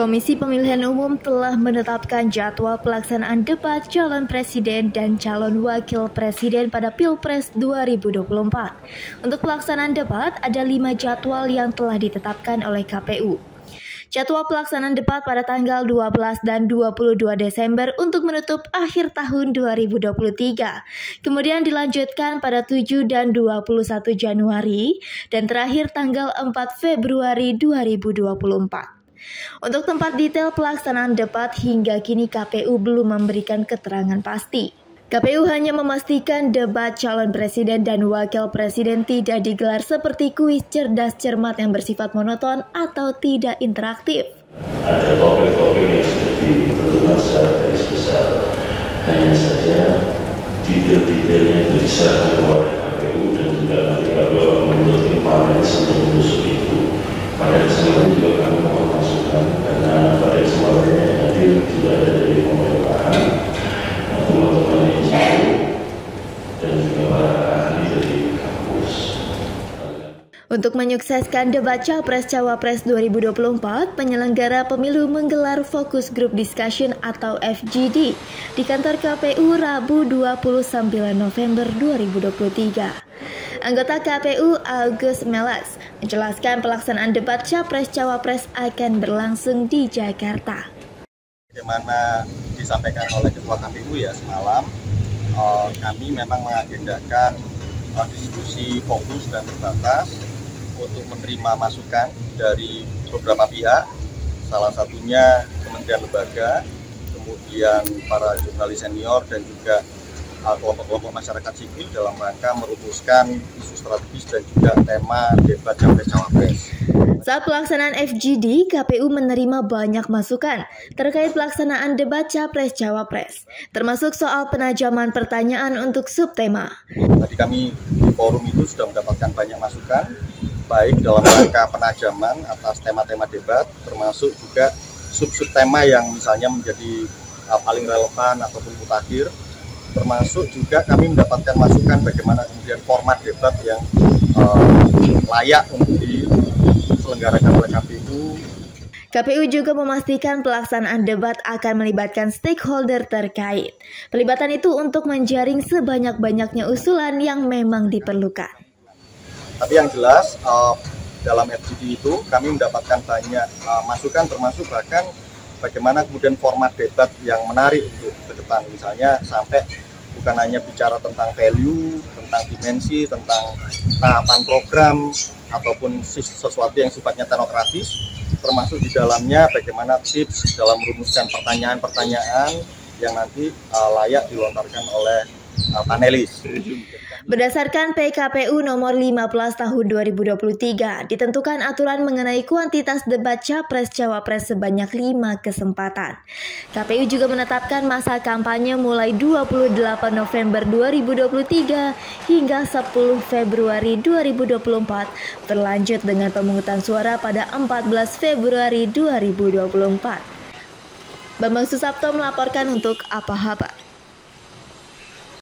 Komisi Pemilihan Umum telah menetapkan jadwal pelaksanaan debat calon presiden dan calon wakil presiden pada Pilpres 2024. Untuk pelaksanaan debat, ada lima jadwal yang telah ditetapkan oleh KPU. Jadwal pelaksanaan debat pada tanggal 12 dan 22 Desember untuk menutup akhir tahun 2023. Kemudian dilanjutkan pada 7 dan 21 Januari dan terakhir tanggal 4 Februari 2024. Untuk tempat detail pelaksanaan debat hingga kini KPU belum memberikan keterangan pasti. KPU hanya memastikan debat calon presiden dan wakil presiden tidak digelar seperti kuis cerdas cermat yang bersifat monoton atau tidak interaktif. Ada topik-topik yang sudah ditentukan secara garis besar, hanya saja detail-detailnya itu diserahkan kepada KPU dan juga nanti KPU menurut informasi untuk mengusut itu. Pada kesempatan juga kami mohon masukan karena pada kesempatan yang hadir juga ada dari pemerintahan, teman-teman NGO dan juga para ahli dari kampus. Untuk menyukseskan debat Capres Cawapres 2024, penyelenggara pemilu menggelar Fokus Group Discussion atau FGD di kantor KPU Rabu 29 November 2023. Anggota KPU Agus Melas menjelaskan pelaksanaan debat Capres Cawapres akan berlangsung di Jakarta. Bagaimana disampaikan oleh Ketua KPU ya semalam, eh, kami memang mengagendakan eh, diskusi fokus dan terbatas untuk menerima masukan dari beberapa pihak, salah satunya Kementerian Lembaga, kemudian para jurnalis senior dan juga uh, kelompok-kelompok masyarakat sipil dalam rangka merumuskan isu strategis dan juga tema debat capres-cawapres. Saat pelaksanaan FGD, KPU menerima banyak masukan terkait pelaksanaan debat Capres-Cawapres, termasuk soal penajaman pertanyaan untuk subtema. Tadi kami di forum itu sudah mendapatkan banyak masukan, baik dalam rangka penajaman atas tema-tema debat, termasuk juga sub-sub tema yang misalnya menjadi uh, paling relevan ataupun mutakhir, termasuk juga kami mendapatkan masukan bagaimana kemudian format debat yang uh, layak untuk diselenggarakan oleh KPU KPU juga memastikan pelaksanaan debat akan melibatkan stakeholder terkait. Pelibatan itu untuk menjaring sebanyak-banyaknya usulan yang memang diperlukan. Tapi yang jelas uh, dalam FGD itu kami mendapatkan banyak uh, masukan termasuk bahkan bagaimana kemudian format debat yang menarik untuk ke depan. Misalnya sampai bukan hanya bicara tentang value, tentang dimensi, tentang tahapan program ataupun sesuatu yang sifatnya teknokratis, termasuk di dalamnya bagaimana tips dalam merumuskan pertanyaan-pertanyaan yang nanti uh, layak dilontarkan oleh uh, panelis. Berdasarkan PKPU nomor 15 tahun 2023, ditentukan aturan mengenai kuantitas debat Capres Cawapres sebanyak 5 kesempatan. KPU juga menetapkan masa kampanye mulai 28 November 2023 hingga 10 Februari 2024, berlanjut dengan pemungutan suara pada 14 Februari 2024. Bambang Susapto melaporkan untuk Apa Habar.